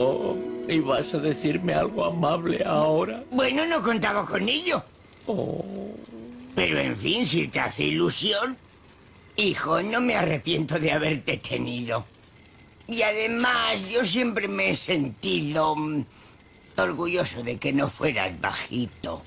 Oh, ¿Ibas a decirme algo amable ahora? Bueno, no contaba con ello. Oh. Pero en fin, si te hace ilusión. Hijo, no me arrepiento de haberte tenido. Y además, yo siempre me he sentido mm, orgulloso de que no fueras bajito.